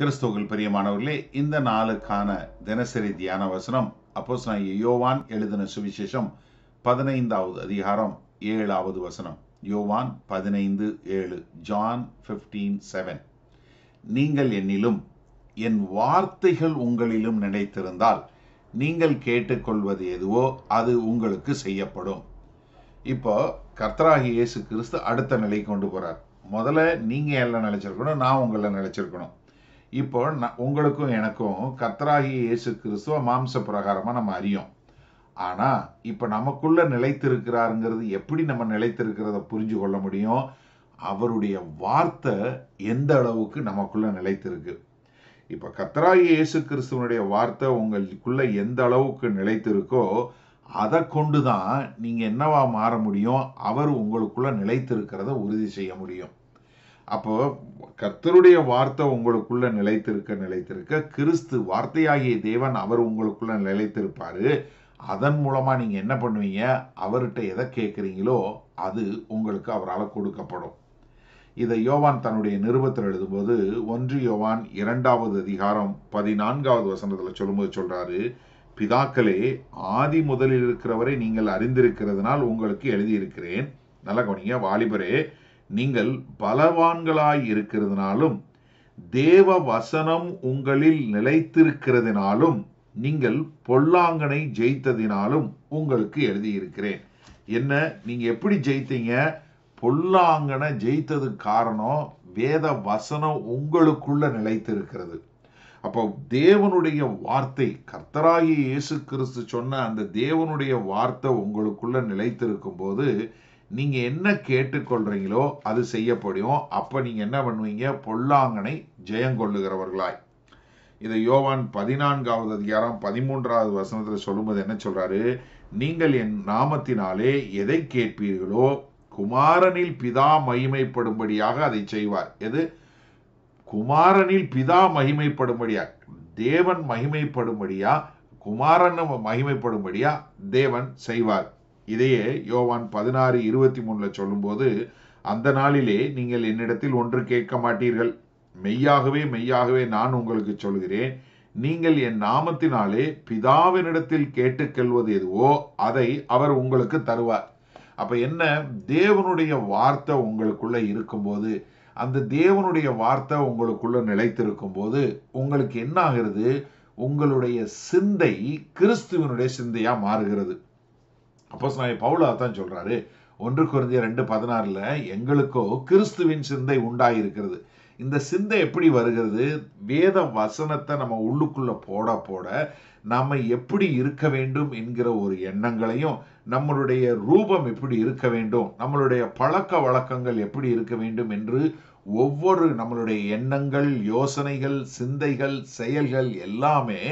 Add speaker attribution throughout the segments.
Speaker 1: கிறிஸ்துவர்கள் பிரியமானவர்களே இந்த நாளுக்கான தினசரி தியான வசனம் அப்போஸ் நான் யோவான் எழுதின சுவிசேஷம் பதினைந்தாவது அதிகாரம் ஏழாவது வசனம். யோவான் பதினைந்து ஏழு ஜான் ஃபிஃப்டீன் செவன் நீங்கள் என்னிலும் என் வார்த்தைகள் உங்களிலும் நினைத்திருந்தால் நீங்கள் கேட்டுக்கொள்வது எதுவோ அது உங்களுக்கு செய்யப்படும். இப்போ கர்த்தராகி இயேசு கிறிஸ்து அடுத்த நிலைக்கு கொண்டு போகிறார் முதல்ல நீங்கள் எல்லாம் நினைச்சிருக்கணும்? நான் உங்களை நினைச்சிருக்கணும். இப்போ உங்களுக்கும் எனக்கும் கர்த்தராகி இயேசு கிறிஸ்துவ மாம்ச பிரகாரமாக நம்ம அறியும். ஆனால் இப்போ நமக்குள்ள நிலைத்திருக்கிறாருங்கிறது எப்படி நம்ம நிலைத்திருக்கிறத புரிஞ்சு கொள்ள முடியும்? அவருடைய வார்த்தை எந்த அளவுக்கு நமக்குள்ள நிலைத்திருக்கு? இப்போ கர்த்தராகி இயேசு கிறிஸ்துவனுடைய வார்த்தை உங்களுக்குள்ள எந்த அளவுக்கு நிலைத்திருக்கோ அதை கொண்டு தான் நீங்கள் என்னவா மாற முடியும்? அவர் உங்களுக்குள்ள நிலைத்திருக்கிறத உறுதி செய்ய முடியும். அப்போ கர்த்தருடைய வார்த்தை உங்களுக்குள்ள நிலைத்திருக்க நிலைத்திருக்க கிறிஸ்து வார்த்தையாகிய தேவன் அவர் உங்களுக்குள்ள நிலைத்திருப்பாரு. அதன் மூலமா நீங்க என்ன பண்ணுவீங்க? அவர்கிட்ட எதை கேட்குறீங்களோ அது உங்களுக்கு அவரால் கொடுக்கப்படும். இதை யோவான் தன்னுடைய நிருபத்தில் எழுதும்போது ஒன்று யோவான் இரண்டாவது அதிகாரம் பதினான்காவது வசனத்துல சொல்லும்போது சொல்றாரு பிதாக்களே ஆதி முதலில் இருக்கிறவரை நீங்கள் அறிந்திருக்கிறதுனால் உங்களுக்கு எழுதியிருக்கிறேன். நல்ல கவனிங்க வாலிபரே நீங்கள் பலவான்களாய் இருக்கிறதுனாலும் தேவ வசனம் உங்களில் நிலைத்திருக்கிறதுனாலும் நீங்கள் பொல்லாங்கனை ஜெயித்ததினாலும் உங்களுக்கு எழுதியிருக்கிறேன். என்ன நீங்க எப்படி ஜெயித்தீங்க? பொல்லாங்கனை ஜெயித்தது காரணம் வேத வசனம் உங்களுக்குள்ள நிலைத்திருக்கிறது. அப்போ தேவனுடைய வார்த்தை கர்த்தராகி இயேசு கிறிஸ்து சொன்ன அந்த தேவனுடைய வார்த்தை உங்களுக்குள்ள நிலைத்திருக்கும் போது நீங்கள் என்ன கேட்டுக்கொள்கிறீங்களோ அது செய்யப்படும். அப்போ நீங்கள் என்ன பண்ணுவீங்க? பொல்லாங்கனை ஜெயங்கொள்ளுகிறவர்களாய் இதை யோவான் பதினான்காவது அதிகாரம் பதிமூன்றாவது வசனத்தில் சொல்லும்போது என்ன சொல்கிறாரு நீங்கள் என் நாமத்தினாலே எதை கேட்பீர்களோ குமாரனில் பிதா மகிமைப்படும்படியாக அதை செய்வார். எது? குமாரனில் பிதா மகிமைப்படும்படியா? தேவன் மகிமைப்படும்படியா? குமாரன் மகிமைப்படும்படியா? தேவன் செய்வார். இதையே யோவான் பதினாறு இருபத்தி மூணில் சொல்லும்போது அந்த நாளிலே நீங்கள் என்னிடத்தில் ஒன்று கேட்க மாட்டீர்கள். மெய்யாகவே மெய்யாகவே நான் உங்களுக்கு சொல்கிறேன். நீங்கள் என் நாமத்தினாலே பிதாவினிடத்தில் கேட்டுக்கொள்வது எதுவோ அதை அவர் உங்களுக்கு தருவார். அப்ப என்ன? தேவனுடைய வார்த்தை உங்களுக்குள்ள இருக்கும்போது அந்த தேவனுடைய வார்த்தை உங்களுக்குள்ள நிலைத்திருக்கும் போது உங்களுக்கு என்ன ஆகிறது உங்களுடைய சிந்தை கிறிஸ்துவனுடைய சிந்தையா மாறுகிறது. அப்போ நான் பவுலா தான் சொல்கிறாரு ஒன்று குறைந்த ரெண்டு பதினாறில் எங்களுக்கோ கிறிஸ்துவின் சிந்தை உண்டாயிருக்கிறது. இந்த சிந்தை எப்படி வருகிறது? வேத வசனத்தை நம்ம உள்ளுக்குள்ளே போட போட நாம் எப்படி இருக்க வேண்டும் என்கிற ஒரு எண்ணங்களையும் நம்மளுடைய ரூபம் எப்படி இருக்க வேண்டும் நம்மளுடைய பழக்க வழக்கங்கள் எப்படி இருக்க வேண்டும் என்று ஒவ்வொரு நம்மளுடைய எண்ணங்கள் யோசனைகள் சிந்தைகள் செயல்கள் எல்லாமே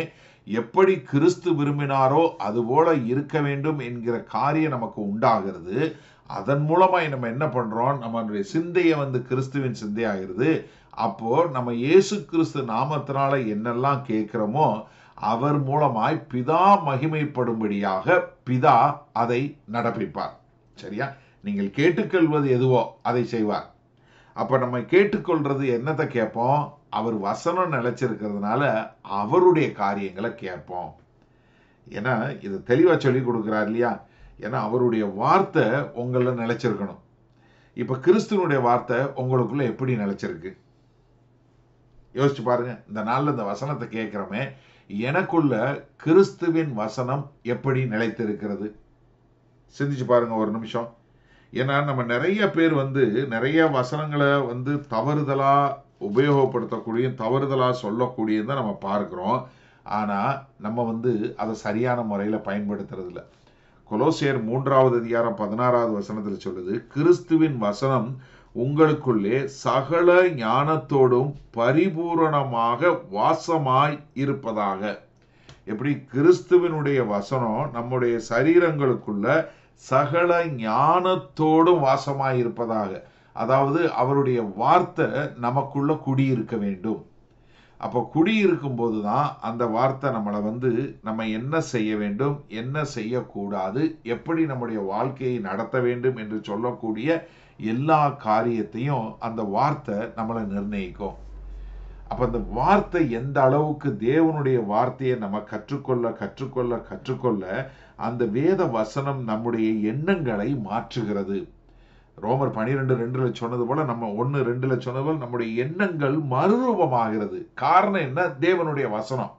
Speaker 1: எப்படி கிறிஸ்து விரும்பினாரோ அதுபோல இருக்க வேண்டும் என்கிற காரியம் நமக்கு உண்டாகிறது. அதன் மூலமாக நம்ம என்ன பண்ணுறோம் நம்மளுடைய சிந்தையை வந்து கிறிஸ்துவின் சிந்தையாகிறது. அப்போது நம்ம இயேசு கிறிஸ்து நாமத்தினால என்னெல்லாம் கேட்குறோமோ அவர் மூலமாய் பிதா மகிமைப்படும்படியாக பிதா அதை நடப்பிப்பார். சரியா? நீங்கள் கேட்டுக்கொள்வது எதுவோ அதை செய்வார். அப்போ நம்ம கேட்டுக்கொள்வது என்னத்தை கேட்போம்? அவர் வசனம் நிலைச்சிருக்கிறதுனால அவருடைய காரியங்களை கேட்போம். ஏன்னா இது தெளிவாக சொல்லி கொடுக்குறாரு இல்லையா? ஏன்னா அவருடைய வார்த்தை உங்களில் நிலைச்சிருக்கணும். இப்போ கிறிஸ்துவனுடைய வார்த்தை உங்களுக்குள்ளே எப்படி நிலச்சிருக்கு? யோசிச்சு பாருங்க. இந்த நாளில் இந்த வசனத்தை கேட்குறோமே எனக்குள்ள கிறிஸ்துவின் வசனம் எப்படி நிலைத்திருக்கிறது? சிந்திச்சு பாருங்க ஒரு நிமிஷம். ஏன்னா நம்ம நிறைய பேர் வந்து நிறைய வசனங்களை வந்து தவறுதலாக உபயோகப்படுத்தக்கூடிய தவறுதலாக சொல்லக்கூடியதை நம்ம பார்க்குறோம். ஆனால் நம்ம வந்து அதை சரியான முறையில் பயன்படுத்துறது இல்ல கொலோசியர் மூன்றாவது அதிகாரம் பதினாறாவது வசனத்தில் சொல்லுது கிறிஸ்துவின் வசனம் உங்களுக்குள்ளே சகல ஞானத்தோடும் பரிபூரணமாக வாசமாய் இருப்பதாக. எப்படி? கிறிஸ்துவினுடைய வசனம் நம்முடைய சரீரங்களுக்குள்ள சகல ஞானத்தோடும் வாசமாய் இருப்பதாக. அதாவது அவருடைய வார்த்தை நமக்குள்ள குடியிருக்க வேண்டும். அப்போ குடியிருக்கும் போது தான் அந்த வார்த்தை நம்மளை வந்து நம்ம என்ன செய்ய வேண்டும் என்ன செய்யக்கூடாது எப்படி நம்முடைய வாழ்க்கையை நடத்த வேண்டும் என்று சொல்லக்கூடிய எல்லா காரியத்தையும் அந்த வார்த்தை நம்மளை நிர்ணயிக்கும். அப்போ அந்த வார்த்தை எந்த அளவுக்கு தேவனுடைய வார்த்தையை நம்ம கற்றுக்கொள்ள கற்றுக்கொள்ள கற்றுக்கொள்ள அந்த வேத வசனம் நம்முடைய எண்ணங்களை மாற்றுகிறது. ரோமர் பனிரெண்டு ரெண்டுல சொன்னது போல நம்ம ஒன்று ரெண்டுல சொன்னது போல நம்முடைய எண்ணங்கள் மறுரூபமாகிறது. காரணம் என்ன? தேவனுடைய வசனம்.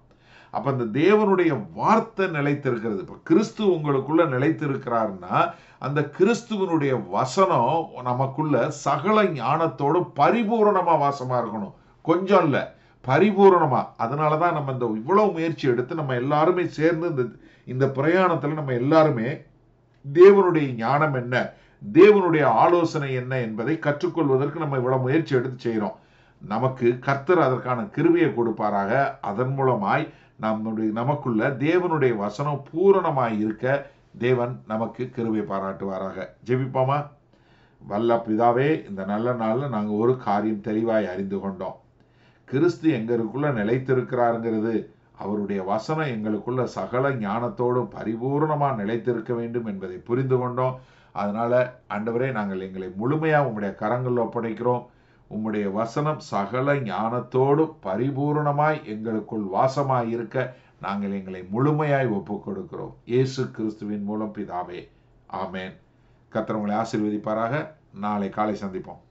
Speaker 1: அப்ப அந்த தேவனுடைய வார்த்தை நிலைத்திருக்கிறது. இப்ப கிறிஸ்து உங்களுக்குள்ள நிலைத்திருக்கிறாருன்னா அந்த கிறிஸ்துவனுடைய வசனம் நமக்குள்ள சகல ஞானத்தோடு பரிபூரணமா வாசமா இருக்கணும். கொஞ்சம் இல்லை பரிபூரணமா. அதனாலதான் நம்ம இந்த இவ்வளவு முயற்சி எடுத்து நம்ம எல்லாருமே சேர்ந்து இந்த இந்த பிரயாணத்துல நம்ம எல்லாருமே தேவனுடைய ஞானம் என்ன? தேவனுடைய ஆலோசனை என்ன என்பதை கற்றுக்கொள்வதற்கு நம்ம இவ்வளவு முயற்சி எடுத்து செய்கிறோம் நமக்கு கர்த்தர் அதற்கான கிருவியை கொடுப்பாராக. அதன் மூலமாய் நம்முடைய நமக்குள்ள தேவனுடைய வசனம் பூரணமாய் இருக்க தேவன் நமக்கு கிருவை பாராட்டுவாராக. ஜெபிப்போமா? வல்ல பிதாவே இந்த நல்ல நாளில் நாங்கள் ஒரு காரியம் தெளிவாய் அறிந்து கொண்டோம். கிறிஸ்து எங்களுக்குள்ள நிலைத்திருக்கிறாருங்கிறது. அவருடைய வசனம் எங்களுக்குள்ள சகல ஞானத்தோடும் பரிபூர்ணமாக நிலைத்திருக்க வேண்டும் என்பதை புரிந்து கொண்டோம். அதனால் ஆண்டவரே நாங்கள் எங்களை முழுமையாக உம்முடைய கரங்களில் ஒப்படைக்கிறோம். உம்முடைய வசனம் சகல ஞானத்தோடும் பரிபூர்ணமாய் எங்களுக்குள் வாசமாய் இருக்க நாங்கள் எங்களை முழுமையாய் ஒப்பு கொடுக்கிறோம் இயேசு கிறிஸ்துவின் மூலம் பிதாவே ஆமேன். கத்திரவங்களை ஆசீர்வதிப்பாராக. நாளை காலை சந்திப்போம்.